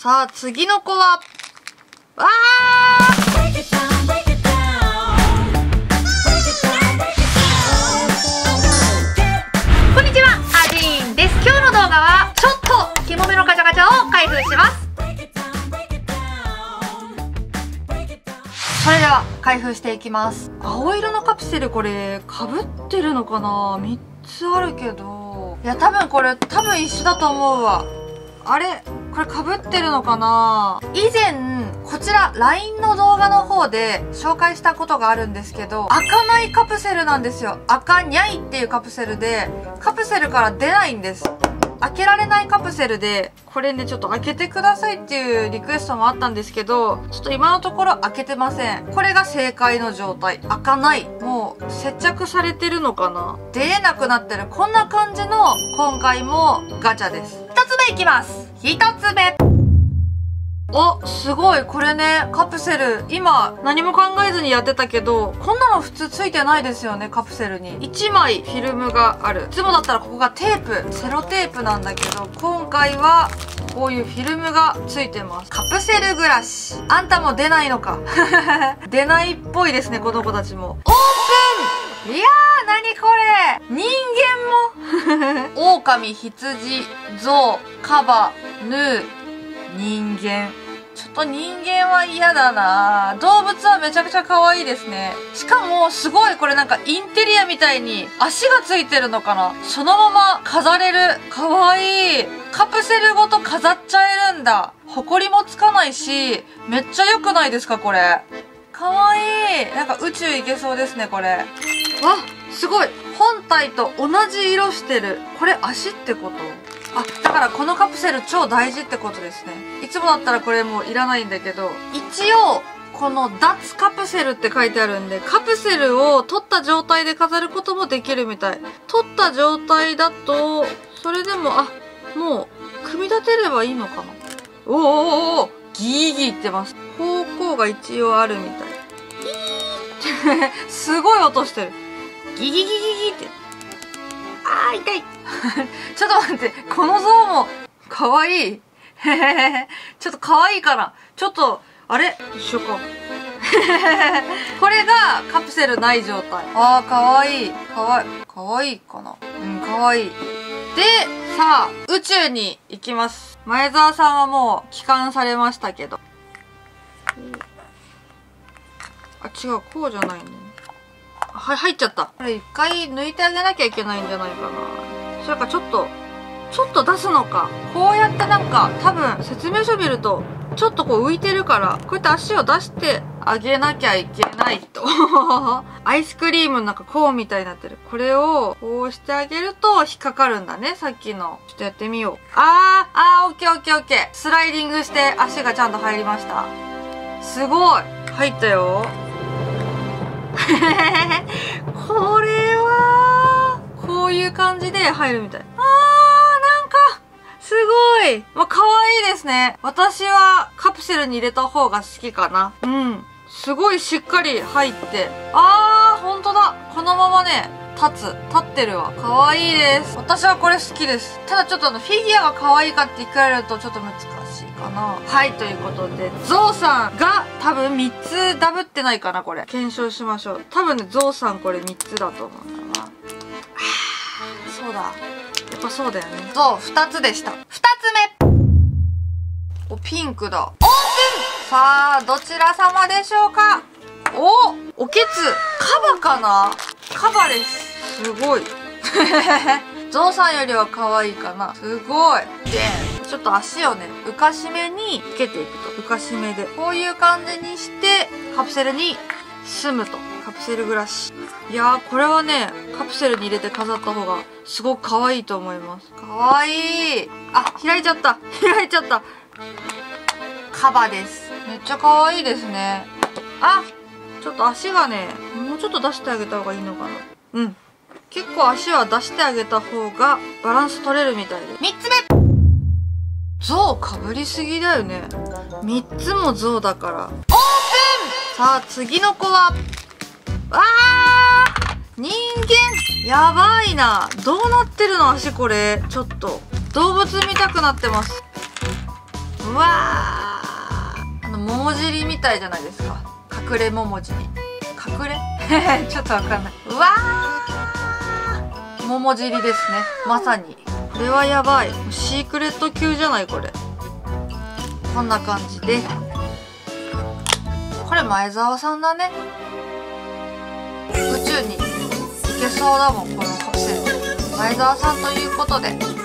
さあ、次の子は、わーこんにちは、アジーンです。今日の動画は、ちょっと、キモめのガチャガチャを開封します。それでは、開封していきます。青色のカプセル、これ、被ってるのかな ?3 つあるけど。いや、多分これ、多分一緒だと思うわ。あれ？これ被ってるのかな？以前、こちら LINE の動画の方で紹介したことがあるんですけど、開かないカプセルなんですよ。開かにゃいっていうカプセルで、カプセルから出ないんです。開けられないカプセルで、これね、ちょっと開けてくださいっていうリクエストもあったんですけど、ちょっと今のところ開けてません。これが正解の状態。開かない。もう、接着されてるのかな？出れなくなってる。こんな感じの、今回もガチャです。一つ目いきます。一つ目。お、すごい。これね、カプセル。今、何も考えずにやってたけど、こんなの普通ついてないですよね、カプセルに。1枚フィルムがある。いつもだったらここがテープ、セロテープなんだけど、今回は、こういうフィルムがついてます。カプセル暮らし。あんたも出ないのか。出ないっぽいですね、この子たちも。オープンいやー、なにこれ人間も 狼、羊、象、カバー、ヌー、人間。ちょっと人間は嫌だな動物はめちゃくちゃ可愛いですね。しかも、すごいこれなんかインテリアみたいに足がついてるのかなそのまま飾れる。可愛いカプセルごと飾っちゃえるんだ。埃もつかないし、めっちゃ良くないですかこれ。可愛いなんか宇宙行けそうですね、これ。わ、すごい本体と同じ色してる。これ足ってこと？あ、だからこのカプセル超大事ってことですね。いつもだったらこれもういらないんだけど、一応、この脱カプセルって書いてあるんで、カプセルを取った状態で飾ることもできるみたい。取った状態だと、それでも、あ、もう、組み立てればいいのかなおーおーおーギーギーってます。方向が一応あるみたい。ギー すごい音してる。ギギギギギって。あー、痛い。ちょっと待って、この像も、かわいい。へへへ。ちょっとかわいいかな。ちょっと、あれ一緒か。これがカプセルない状態。あー、かわいい。かわいい。かわいいかな。うん、かわいい。で、さあ、宇宙に行きます。前澤さんはもう帰還されましたけど。あ、違う、こうじゃないね。はい、入っちゃった。これ一回抜いてあげなきゃいけないんじゃないかな。それかちょっと、ちょっと出すのか。こうやってなんか、多分説明書見ると、ちょっとこう浮いてるから、こうやって足を出してあげなきゃいけないと。アイスクリームの中コーンみたいになってる。これをこうしてあげると引っかかるんだね、さっきの。ちょっとやってみよう。あー、あー、オッケーオッケーオッケー。スライディングして足がちゃんと入りました。すごい入ったよ。これ、感じで入るみたい。あー、なんか、すごい。まあ、可愛いですね。私はカプセルに入れた方が好きかな。うん。すごいしっかり入って。あー、ほんとだ。このままね、立つ。立ってるわ。可愛いです。私はこれ好きです。ただちょっとあの、フィギュアが可愛いかって聞かれるとちょっと難しいかな。はい、ということで、ゾウさんが多分3つダブってないかな、これ。検証しましょう。多分ね、ゾウさんこれ3つだと思う。そうだ。やっぱそうだよね。ゾウ2つでした。2つ目お、ピンクだ。オープンさあ、どちら様でしょうか？おおけつカバかな？カバです。すごい。ゾウさんよりは可愛いかな？すごい。で、ちょっと足をね、浮かし目につけていくと。浮かし目で。こういう感じにして、カプセルに住むと。カプセル暮らし。いやー、これはね、カプセルに入れて飾った方が、すごく可愛いと思います。可愛いあ、開いちゃった。開いちゃった。カバです。めっちゃ可愛いですね。あちょっと足がね、もうちょっと出してあげた方がいいのかな。うん。結構足は出してあげた方がバランス取れるみたいで。三つ目象かぶりすぎだよね。三つも象だから。さあ、次の子は、わー人間。やばいな。どうなってるの足これ。ちょっと。動物見たくなってます。うわ桃尻みたいじゃないですか。隠れ桃尻隠れ？ちょっとわかんない。うわー。桃尻ですね。まさに。これはやばい。シークレット級じゃないこれ。こんな感じで。これ前澤さんだね。宇宙に行けそうだもんこのカプセル前澤さんということで。